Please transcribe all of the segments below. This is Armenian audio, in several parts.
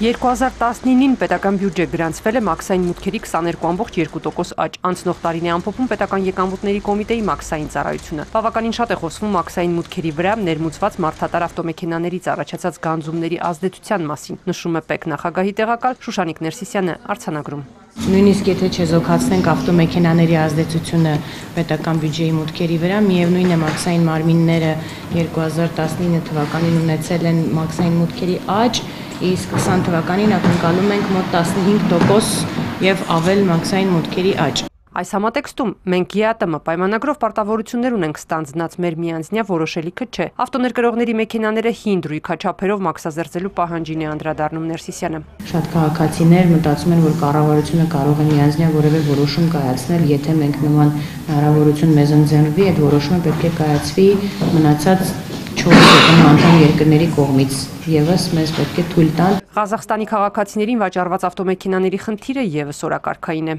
2019-ին պետական բյուջե գրանցվել է մաքսային մուտքերի 22.2% աճ։ Անցնող տարին է ամփոփում պետական եկամուտների կոմիտեի մաքսային ծառայությունը։ Բավականին շատ է խոսվում մաքսային մուտքերի վրա ներմուծված մարդատար ավտոմեքենաներից առաջացած գանձումների ազդեցության մասին, նշում է ՊԵԿ նախագահի տեղակալ Շուշանիկ Ներսիսյանը արձանագրում։ Նույնիսկ եթե չեզոքացնենք ավտոմեքենաների ազդեցությունը պետական բյուջեի մուտքերի վրա, միևնույն է մաքսային մարմինները 2019 թվականին ունեցել են մաքսային մուտքերի աճ, իսկ 20 թվականին ակնկալում ենք մոտ 15% եւ ավել մաքսային մուտքերի աճ։ Այս համատեքստում մենք ԵԱՏՄ պայմանագրով պարտավորություններ ունենք ստանձնած մեր միանձնյա որոշելիքը չէ։ Ավտոներկրողների մեքենաները հին դրույքաչափերով մաքսազերծելու պահանջին է անդրադառնում Ներսիսյանը։ Շատ քաղաքացիներ մտածում են, որ կառավարությունը կարող է միանձնյա որևէ որոշում կայացնել, եթե մենք նման հնարավորություն մեզ ընձեռվի, այդ որոշումը պետք է կայացվի մնացած 4 ԵԿՄ անդամ երկրների կողմից եւս մեզ պետք է թույլ տան։ Ղազախստանի քաղաքացիներին վաճառված ավտոմեքենաների խնդիրը եւս օրակարգային է։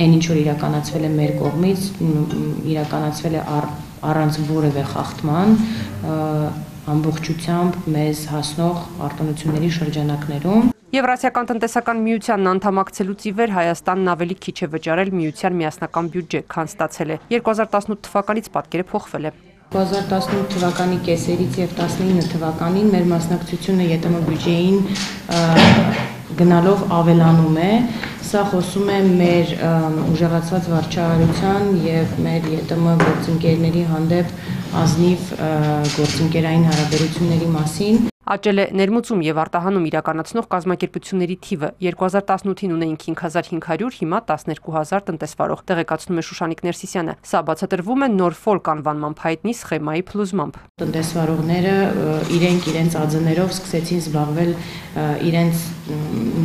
Այն ինչ որ իրականացվել է մեր կողմից, իրականացվել է առ, առանց որևէ խախտման, ամբողջությամբ մեզ հասնող արտոնությունների շրջանակներում Եվրասիական տնտեսական միությանն անդամակցելուց ի վեր Հայաստանն ավելի քիչ է վճարել միության միասնական բյուջե, քան ստացել է։ 2018 թվականից պատկերը փոխվել է։ 2018 թվականի կեսերից եւ 19 թվականին մեր մասնակցությունը ԵՏՄ բյուջեին գնալով ավելանում է։ Սա խոսում է մեր ուժեղացված վարչահարության եւ մեր ԵՏՄ գործընկերների հանդեպ ազնիվ գործընկերային հարաբերությունների մասին։ Աճել է ներմուծում եւ արտահանում իրականացնող կազմակերպությունների թիվը 2018-ին ունեինք 5500, հիմա 12000 տնտեսվարող, տեղեկացնում է Շուշանիկ Ներսիսյանը։ Սա բացատրվում է նոր ֆոլկ անվանմամբ հայտնի սխեմայի փլուզմամբ։ Տնտեսվարողները իրենք իրենց ԱԶՆ-երով սկսեցին զբաղվել իրենց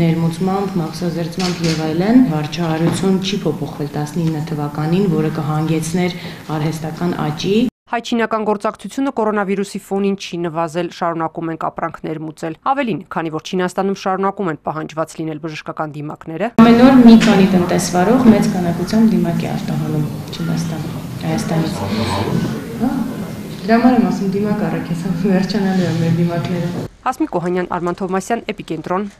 ներմուծմամբ, մաքսազերծմամբ եւ այլն։ Վարչահարություն չի փոփոխվել 19 թվականին, որը կհանգեցներ արհեստական աճի Հայ-չինական գործակցությունը կորոնավիրուսի ֆոնին չի նվազել, շարունակում են ապրանքներ մուծել։ Ավելին, քանի որ Չինաստանում շարունակում են պահանջված լինել բժշկական դիմակները։ Ամեն օր մի քանի տնտեսվարող մեծ քանակությամբ դիմակ է արտահանում Չինաստան, Հայաստանից։ Հա։ Դրա համար եմ ասում դիմակ առեք, հեսա վերջանալու է մեր դիմակները։ Հասմիկ Օհանյան, Արման Թովմասյան, Էպիկենտրոն,